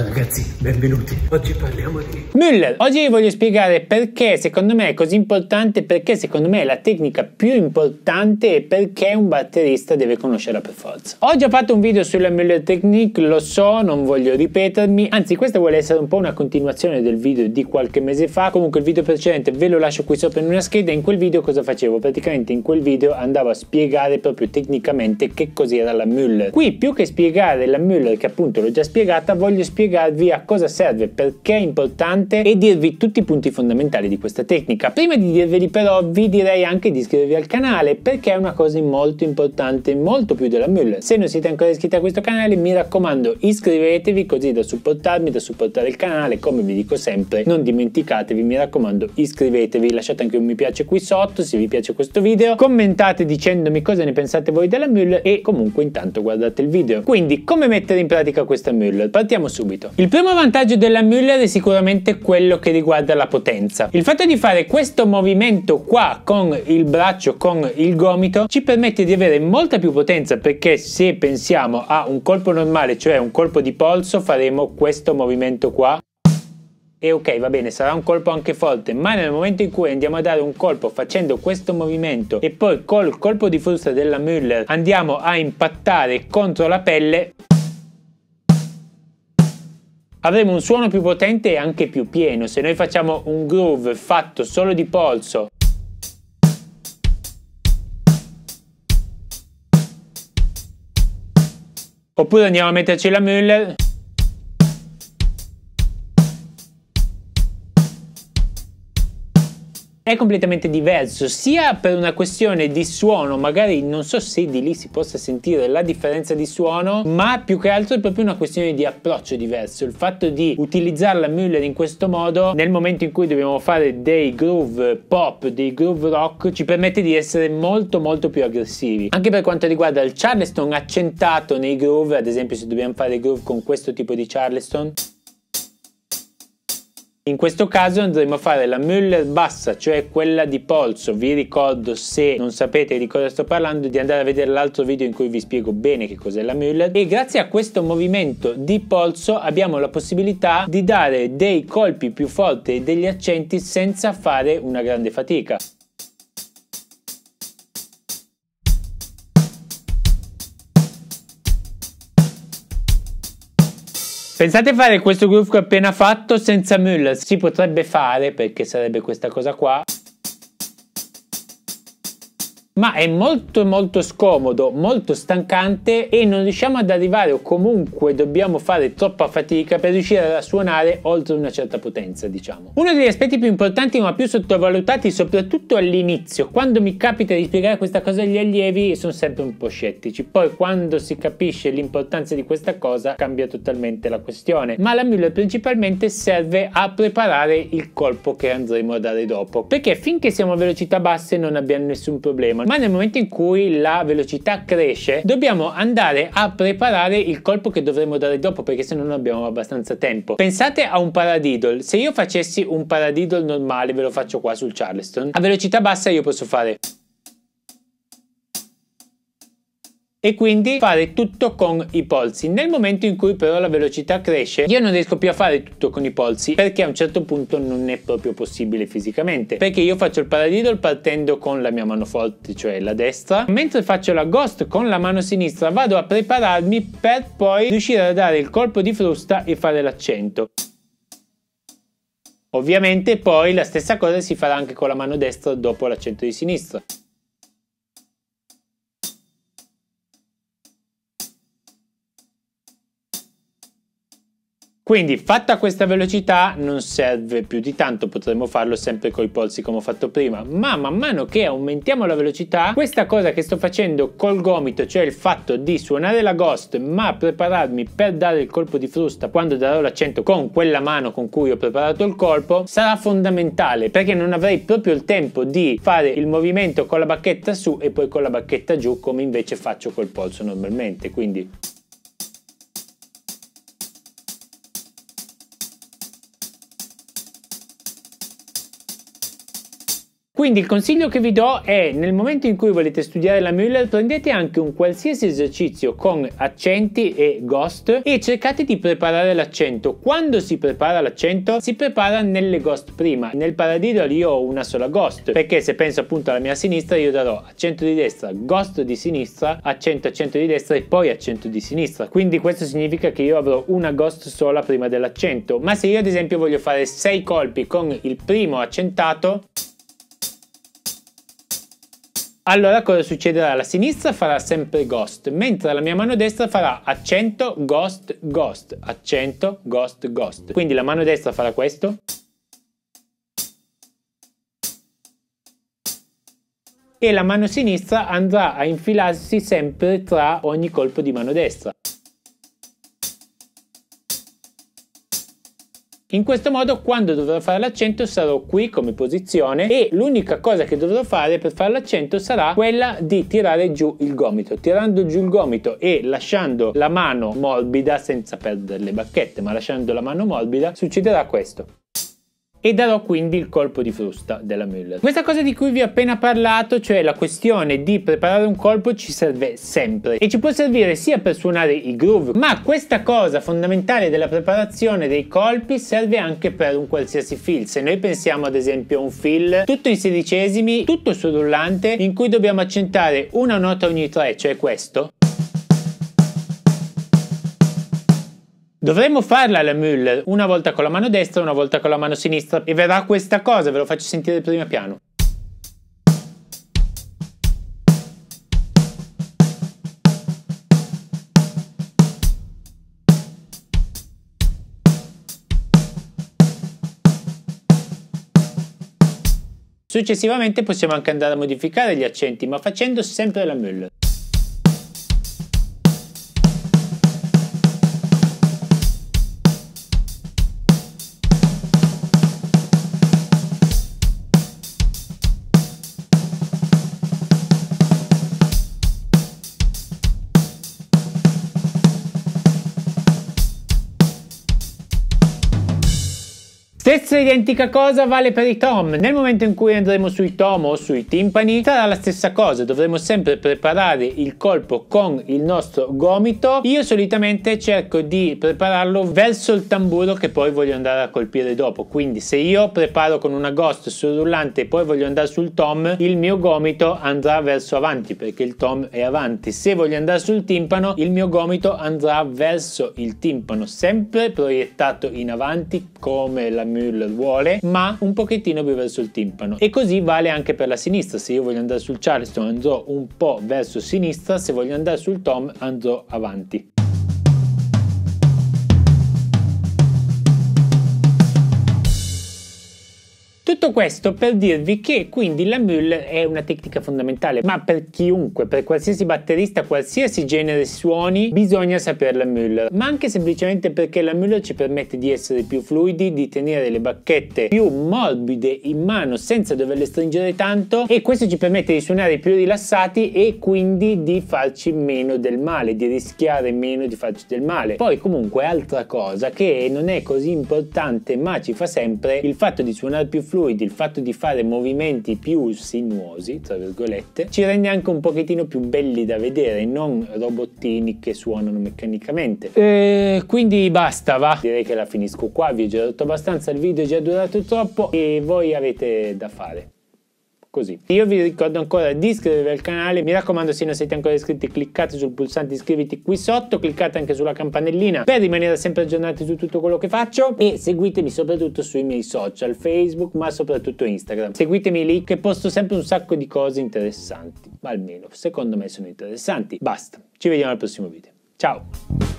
Ragazzi, benvenuti. Oggi parliamo di... Müller, oggi vi voglio spiegare perché secondo me è così importante, perché secondo me è la tecnica più importante e perché un batterista deve conoscerla per forza. Ho già fatto un video sulla Müller Technique, lo so, non voglio ripetermi, anzi questa vuole essere un po' una continuazione del video di qualche mese fa, comunque il video precedente ve lo lascio qui sopra in una scheda, in quel video cosa facevo? Praticamente in quel video andavo a spiegare proprio tecnicamente che cos'era la Müller. Qui più che spiegare la Müller che appunto l'ho già spiegata, voglio spiegare spiegarvi a cosa serve, perché è importante e dirvi tutti i punti fondamentali di questa tecnica. Prima di dirveli però vi direi anche di iscrivervi al canale perché è una cosa molto importante, molto più della Müller. Se non siete ancora iscritti a questo canale mi raccomando iscrivetevi così da supportarmi, da supportare il canale, come vi dico sempre non dimenticatevi, mi raccomando iscrivetevi, lasciate anche un mi piace qui sotto se vi piace questo video, commentate dicendomi cosa ne pensate voi della Müller e comunque intanto guardate il video. Quindi come mettere in pratica questa Müller? Partiamo subito subito. Il primo vantaggio della Müller è sicuramente quello che riguarda la potenza. Il fatto di fare questo movimento qua con il braccio, con il gomito, ci permette di avere molta più potenza perché se pensiamo a un colpo normale, cioè un colpo di polso, faremo questo movimento qua e ok va bene sarà un colpo anche forte ma nel momento in cui andiamo a dare un colpo facendo questo movimento e poi col colpo di frusta della Müller andiamo a impattare contro la pelle avremo un suono più potente e anche più pieno. Se noi facciamo un groove fatto solo di polso oppure andiamo a metterci la Müller è completamente diverso, sia per una questione di suono, magari non so se di lì si possa sentire la differenza di suono, ma più che altro è proprio una questione di approccio diverso. Il fatto di utilizzare la Müller in questo modo, nel momento in cui dobbiamo fare dei groove pop, dei groove rock, ci permette di essere molto molto più aggressivi. Anche per quanto riguarda il Charleston accentato nei groove, ad esempio se dobbiamo fare groove con questo tipo di Charleston, in questo caso andremo a fare la Müller bassa, cioè quella di polso. Vi ricordo, se non sapete di cosa sto parlando, di andare a vedere l'altro video in cui vi spiego bene che cos'è la Müller. E grazie a questo movimento di polso abbiamo la possibilità di dare dei colpi più forti e degli accenti senza fare una grande fatica. Pensate a fare questo groove che ho appena fatto senza Müller? Si potrebbe fare perché sarebbe questa cosa qua ma è molto molto scomodo, molto stancante e non riusciamo ad arrivare o comunque dobbiamo fare troppa fatica per riuscire a suonare oltre una certa potenza, diciamo. Uno degli aspetti più importanti ma più sottovalutati soprattutto all'inizio, quando mi capita di spiegare questa cosa agli allievi sono sempre un po' scettici, poi quando si capisce l'importanza di questa cosa cambia totalmente la questione, ma la Müller principalmente serve a preparare il colpo che andremo a dare dopo, perché finché siamo a velocità basse non abbiamo nessun problema, ma nel momento in cui la velocità cresce dobbiamo andare a preparare il colpo che dovremo dare dopo perché se no non abbiamo abbastanza tempo. Pensate a un paradiddle, se io facessi un paradiddle normale, ve lo faccio qua sul Charleston, a velocità bassa io posso fare e quindi fare tutto con i polsi. Nel momento in cui però la velocità cresce, io non riesco più a fare tutto con i polsi perché a un certo punto non è proprio possibile fisicamente. Perché io faccio il paradiddle partendo con la mia mano forte, cioè la destra, mentre faccio la ghost con la mano sinistra vado a prepararmi per poi riuscire a dare il colpo di frusta e fare l'accento. Ovviamente poi la stessa cosa si farà anche con la mano destra dopo l'accento di sinistra. Quindi fatta questa velocità non serve più di tanto, potremmo farlo sempre con i polsi come ho fatto prima, ma man mano che aumentiamo la velocità, questa cosa che sto facendo col gomito, cioè il fatto di suonare la ghost ma prepararmi per dare il colpo di frusta quando darò l'accento con quella mano con cui ho preparato il colpo, sarà fondamentale perché non avrei proprio il tempo di fare il movimento con la bacchetta su e poi con la bacchetta giù come invece faccio col polso normalmente, quindi Quindi il consiglio che vi do è nel momento in cui volete studiare la Müller prendete anche un qualsiasi esercizio con accenti e ghost e cercate di preparare l'accento. Quando si prepara l'accento si prepara nelle ghost prima. Nel paradiddle io ho una sola ghost perché se penso appunto alla mia sinistra io darò accento di destra, ghost di sinistra, accento accento di destra e poi accento di sinistra. Quindi questo significa che io avrò una ghost sola prima dell'accento. Ma se io ad esempio voglio fare 6 colpi con il primo accentato allora cosa succederà? La sinistra farà sempre ghost, mentre la mia mano destra farà accento, ghost, ghost, accento, ghost, ghost. Quindi la mano destra farà questo. E la mano sinistra andrà a infilarsi sempre tra ogni colpo di mano destra. In questo modo quando dovrò fare l'accento sarò qui come posizione e l'unica cosa che dovrò fare per fare l'accento sarà quella di tirare giù il gomito. Tirando giù il gomito e lasciando la mano morbida senza perdere le bacchette ma lasciando la mano morbida succederà questo e darò quindi il colpo di frusta della Müller. Questa cosa di cui vi ho appena parlato, cioè la questione di preparare un colpo ci serve sempre e ci può servire sia per suonare i groove, ma questa cosa fondamentale della preparazione dei colpi serve anche per un qualsiasi fill. Se noi pensiamo ad esempio a un fill tutto in sedicesimi, tutto sul rullante in cui dobbiamo accentare una nota ogni tre, cioè questo, Dovremmo farla la Müller, una volta con la mano destra e una volta con la mano sinistra e verrà questa cosa, ve lo faccio sentire il primo piano. Successivamente possiamo anche andare a modificare gli accenti, ma facendo sempre la Müller. Stessa identica cosa vale per i tom. Nel momento in cui andremo sui tom o sui timpani sarà la stessa cosa, dovremo sempre preparare il colpo con il nostro gomito. Io solitamente cerco di prepararlo verso il tamburo che poi voglio andare a colpire dopo. Quindi se io preparo con una ghost sul rullante e poi voglio andare sul tom, il mio gomito andrà verso avanti perché il tom è avanti. Se voglio andare sul timpano, il mio gomito andrà verso il timpano, sempre proiettato in avanti come la mia Müller vuole, ma un pochettino più verso il timpano. E così vale anche per la sinistra. Se io voglio andare sul Charleston andrò un po' verso sinistra, se voglio andare sul Tom andrò avanti. Tutto questo per dirvi che quindi la Müller è una tecnica fondamentale, ma per chiunque, per qualsiasi batterista, qualsiasi genere suoni, bisogna sapere la Müller. Ma anche semplicemente perché la Müller ci permette di essere più fluidi, di tenere le bacchette più morbide in mano senza doverle stringere tanto e questo ci permette di suonare più rilassati e quindi di farci meno del male, di rischiare meno di farci del male. Poi comunque altra cosa che non è così importante ma ci fa sempre il fatto di suonare più fluidi fluidi, il fatto di fare movimenti più sinuosi, tra virgolette, ci rende anche un pochettino più belli da vedere, non robottini che suonano meccanicamente. E quindi basta, va. Direi che la finisco qua, vi ho già detto abbastanza, il video è già durato troppo e voi avete da fare così. Io vi ricordo ancora di iscrivervi al canale, mi raccomando se non siete ancora iscritti cliccate sul pulsante iscriviti qui sotto, cliccate anche sulla campanellina per rimanere sempre aggiornati su tutto quello che faccio e seguitemi soprattutto sui miei social, Facebook ma soprattutto Instagram. Seguitemi lì che posto sempre un sacco di cose interessanti, ma almeno secondo me sono interessanti. Basta, ci vediamo al prossimo video. Ciao!